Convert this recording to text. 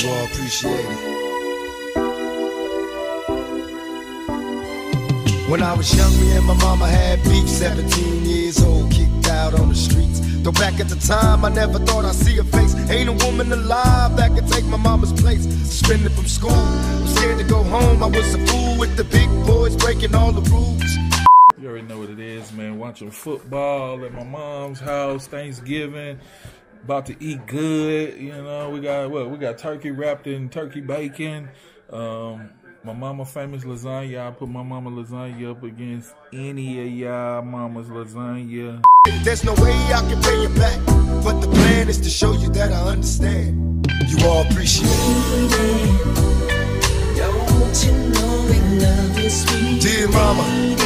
You all appreciate it. When I was young, me and my mama had beef, 17 years old, kicked out on the streets. Though back at the time, I never thought I'd see her face. Ain't a woman alive that could take my mama's place. Suspended from school, I'm scared to go home. I was a fool with the big boys breaking all the rules. You already know what it is, man. Watching football at my mom's house, Thanksgiving. About to eat good, you know. We got what? We got turkey wrapped in turkey bacon. Um, my mama famous lasagna. I put my mama lasagna up against any of y'all mama's lasagna. There's no way I can pay you back, but the plan is to show you that I understand. You all appreciate it. Don't you know we love you, sweet Dear mama,